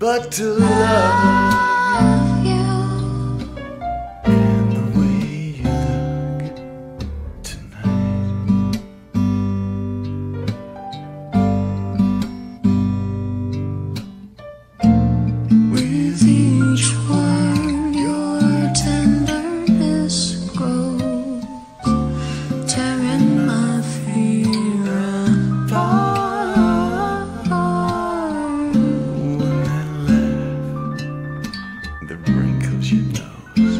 but to love your nose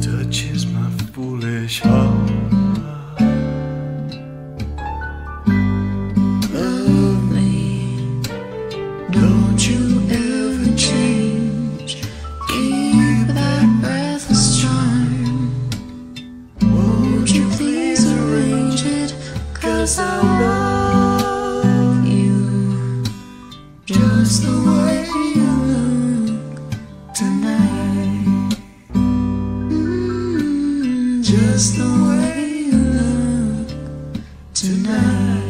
touches my foolish heart. Love me, don't you ever change. Keep that breathless charm. Won't you please arrange it? Cause I love just the way you look tonight. Mm, just the way you look tonight.